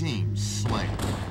team slain.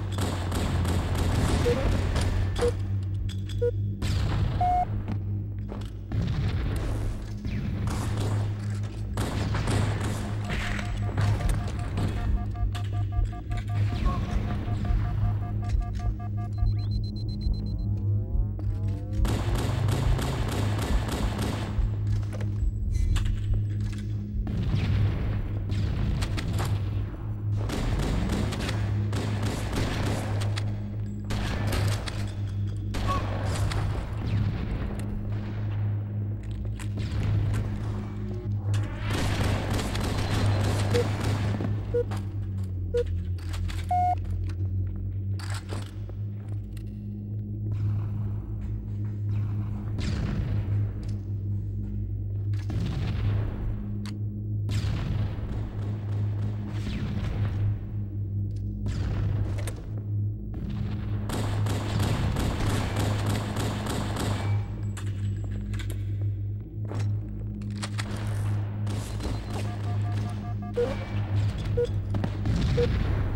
Thank you.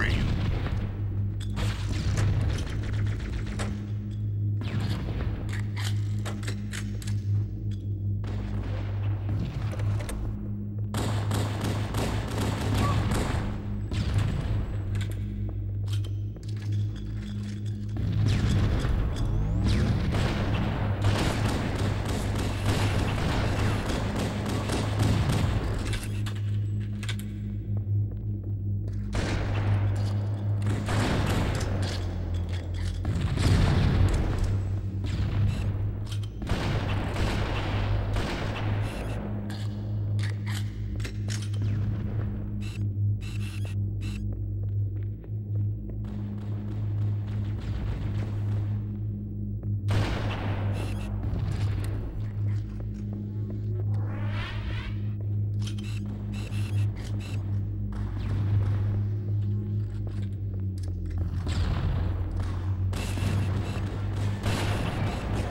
free.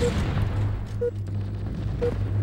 Thank you.